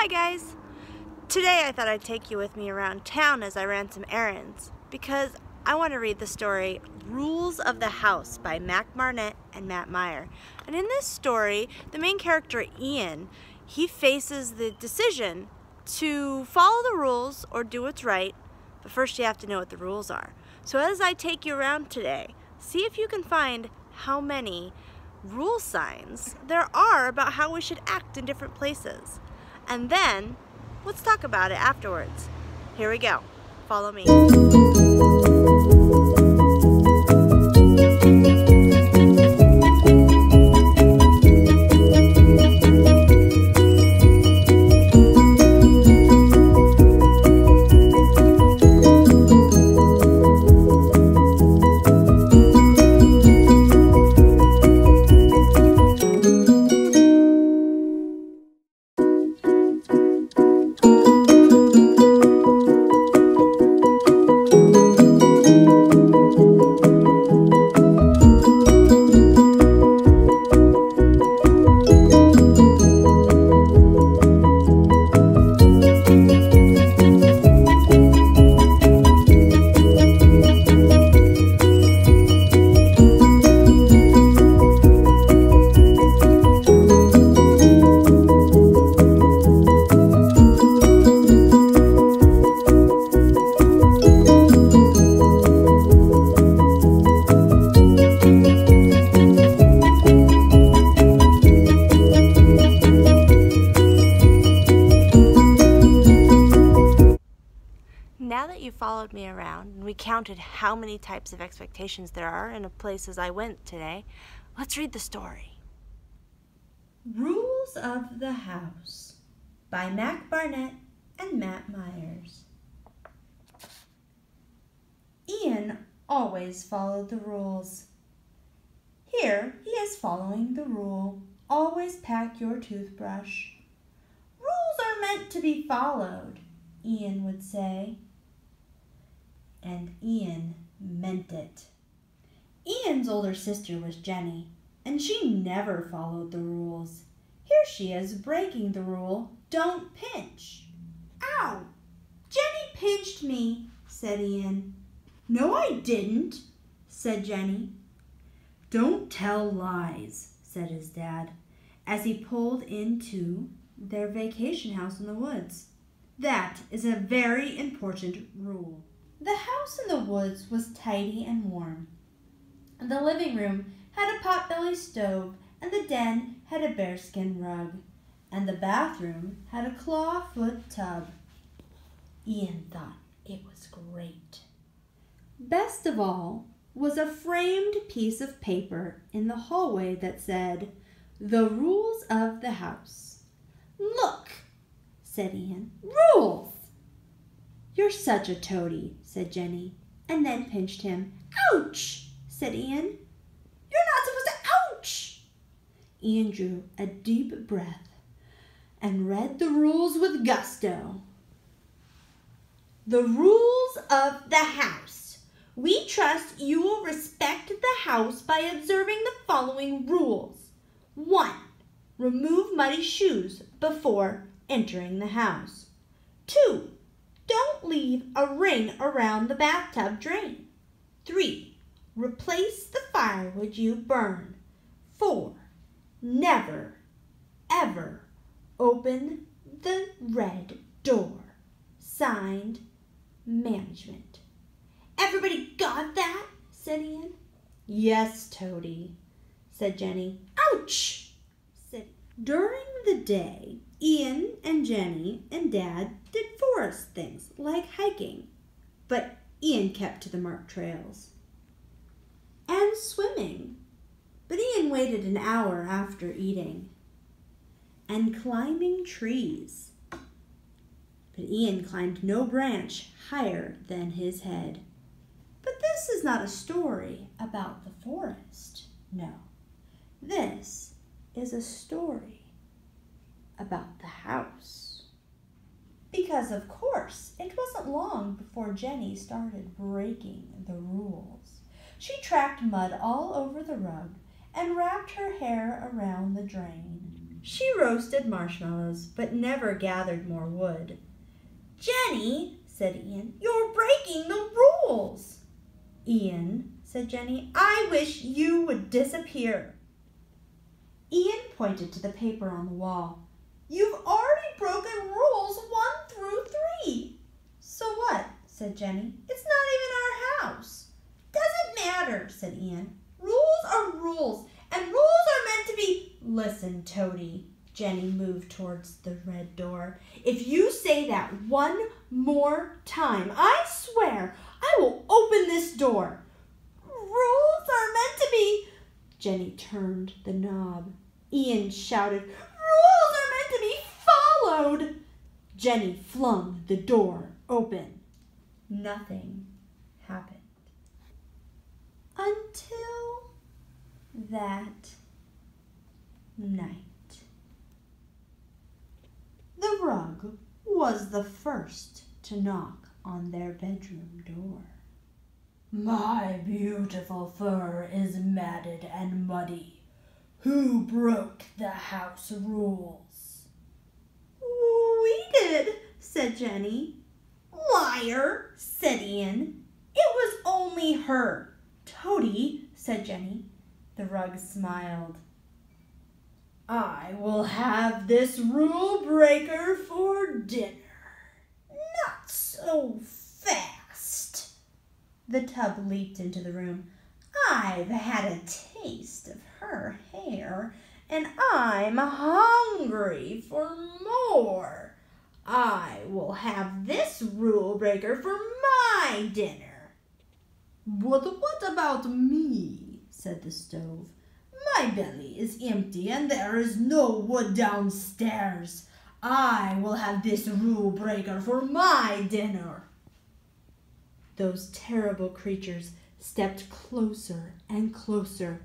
Hi guys! Today I thought I'd take you with me around town as I ran some errands because I want to read the story Rules of the House by Mac Barnett and Matt Meyer. And in this story, the main character Ian, he faces the decision to follow the rules or do what's right, but first you have to know what the rules are. So as I take you around today, see if you can find how many rule signs there are about how we should act in different places. And then, let's talk about it afterwards. Here we go. Follow me. Counted how many types of expectations there are in the places I went today, let's read the story. Rules of the House by Mac Barnett and Matt Myers. Ian always followed the rules. Here he is following the rule always pack your toothbrush. Rules are meant to be followed, Ian would say. And Ian meant it. Ian's older sister was Jenny, and she never followed the rules. Here she is breaking the rule don't pinch. Ow! Jenny pinched me, said Ian. No, I didn't, said Jenny. Don't tell lies, said his dad, as he pulled into their vacation house in the woods. That is a very important rule. The house in the woods was tidy and warm. The living room had a potbelly stove, and the den had a bearskin rug, and the bathroom had a clawfoot tub. Ian thought it was great. Best of all was a framed piece of paper in the hallway that said, The Rules of the House. Look, said Ian. Rules! You're such a toady, said Jenny, and then pinched him. Ouch, said Ian. You're not supposed to ouch. Ian drew a deep breath and read the rules with gusto. The rules of the house. We trust you will respect the house by observing the following rules. 1. Remove muddy shoes before entering the house. 2. Don't leave a ring around the bathtub drain. 3. Replace the firewood you burn. 4. Never, ever open the red door. Signed, Management. Everybody got that? said Ian. Yes, Toady, said Jenny. Ouch! said During the day, Ian and Jenny and Dad did forest things like hiking, but Ian kept to the marked trails. And swimming, but Ian waited an hour after eating. And climbing trees, but Ian climbed no branch higher than his head. But this is not a story about the forest. No, this is a story about the house. Because, of course, it wasn't long before Jenny started breaking the rules. She tracked mud all over the rug and wrapped her hair around the drain. She roasted marshmallows, but never gathered more wood. Jenny, said Ian, you're breaking the rules. Ian, said Jenny, I wish you would disappear. Ian pointed to the paper on the wall. You've already broken rules one through three. So what? Said Jenny. It's not even our house. Doesn't matter, said Ian. Rules are rules, and rules are meant to be. Listen, Toady. Jenny moved towards the red door. If you say that one more time, I swear I will open this door. Rules are meant to be. Jenny turned the knob. Ian shouted, Rules are meant to be followed. Jenny flung the door open. Nothing happened. Until that night. The rug was the first to knock on their bedroom door. My beautiful fur is matted and muddy. Who broke the house rules? We did, said Jenny. Liar, said Ian. It was only her. Toady, said Jenny. The rug smiled. I will have this rule breaker for dinner. Not so fast. The tub leaped into the room. I've had a taste of her hair, and I'm hungry for more. I will have this rule breaker for my dinner. But what about me? said the stove. My belly is empty and there is no wood downstairs. I will have this rule breaker for my dinner. Those terrible creatures stepped closer and closer.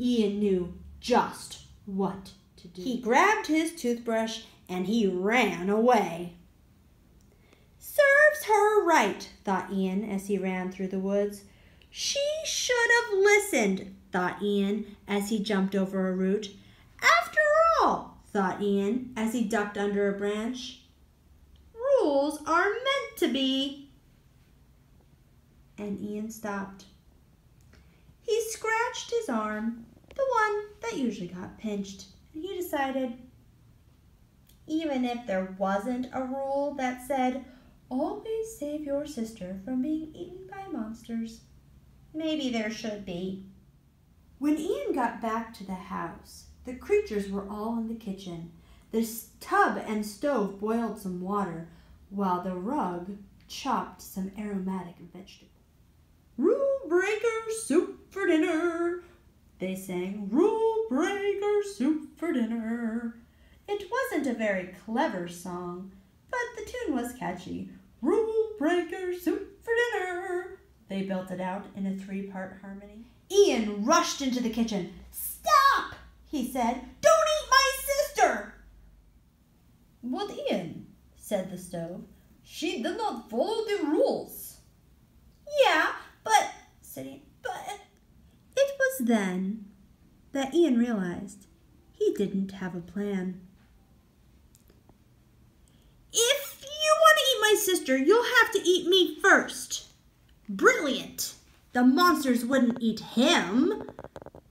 Ian knew just what to do. He grabbed his toothbrush and he ran away. Serves her right, thought Ian as he ran through the woods. She should have listened, thought Ian as he jumped over a root. After all, thought Ian as he ducked under a branch, rules are meant to be. And Ian stopped. He scratched his arm, the one that usually got pinched, and he decided even if there wasn't a rule that said, always save your sister from being eaten by monsters, maybe there should be. When Ian got back to the house, the creatures were all in the kitchen. The tub and stove boiled some water, while the rug chopped some aromatic vegetables. Rule breaker soup for dinner, they sang. Rule breaker soup for dinner. It wasn't a very clever song, but the tune was catchy. Rule breaker soup for dinner. They built it out in a three part harmony. Ian rushed into the kitchen. Stop, he said. Don't eat my sister. What, Ian? said the stove. She did not follow the rules. Yeah, but, said Ian, but. It was then that Ian realized he didn't have a plan. If you want to eat my sister, you'll have to eat me first. Brilliant! The monsters wouldn't eat him.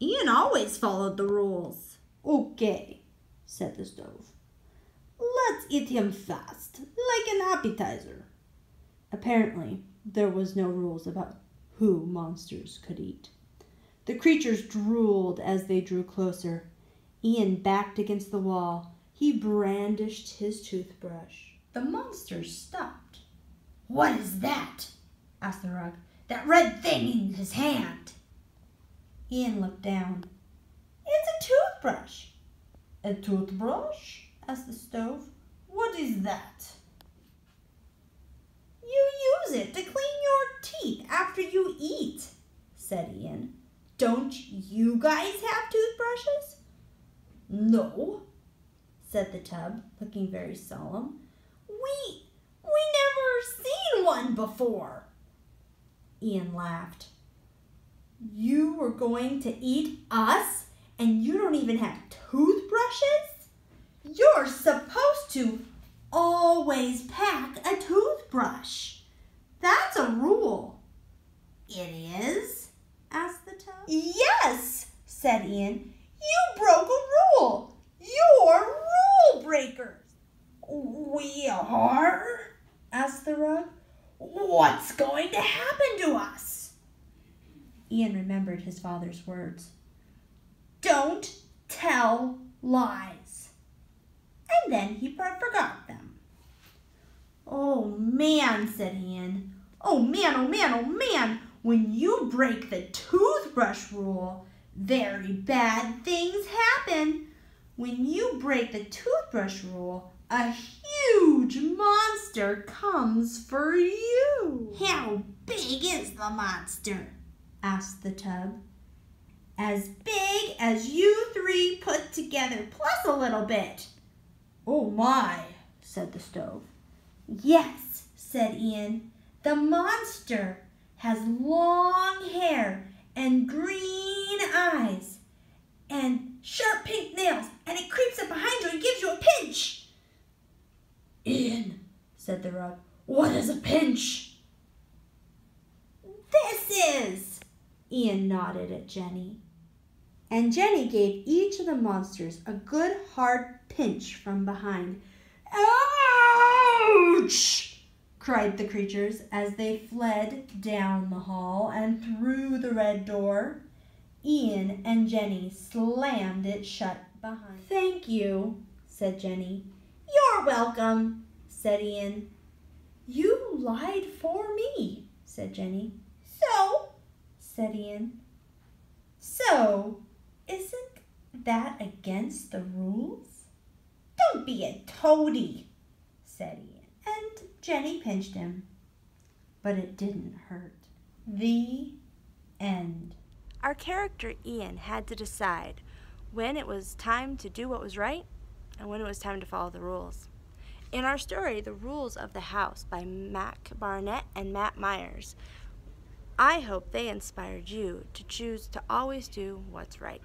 Ian always followed the rules. Okay, said the stove. Let's eat him fast, like an appetizer. Apparently, there was no rules about who monsters could eat. The creatures drooled as they drew closer. Ian backed against the wall. He brandished his toothbrush. The monster stopped. What is that? asked the rug. That red thing in his hand. Ian looked down. It's a toothbrush. A toothbrush? asked the stove. What is that? You use it to clean your teeth after you eat, said Ian. Don't you guys have toothbrushes? No, said the tub, looking very solemn. We we never seen one before. Ian laughed. You were going to eat us and you don't even have toothbrushes? You're supposed to always pack a toothbrush. That's a rule. It is? asked the toad. Yes, said Ian. You broke a rule. You're rule breakers. We are? asked the rug. What's going to happen to us? Ian remembered his father's words. Don't tell lies. And then he forgot them. Oh man, said Ian. Oh man, oh man, oh man. When you break the toothbrush rule, very bad things happen. When you break the toothbrush rule, a huge monster comes for you. How big is the monster? asked the tub. As big as you three put together, plus a little bit. Oh my, said the stove. Yes, said Ian. The monster has long hair and green eyes and sharp pink nails, and it creeps up behind you and gives you a pinch. Ian, said the rug, what is a pinch? This is, Ian nodded at Jenny. And Jenny gave each of the monsters a good hard pinch from behind. Ouch! cried the creatures as they fled down the hall and through the red door. Ian and Jenny slammed it shut behind. Thank you, said Jenny. Welcome, said Ian. You lied for me, said Jenny. So, said Ian. So, isn't that against the rules? Don't be a toady, said Ian and Jenny pinched him. But it didn't hurt. The end. Our character Ian had to decide when it was time to do what was right and when it was time to follow the rules. In our story, The Rules of the House by Mac Barnett and Matt Myers, I hope they inspired you to choose to always do what's right.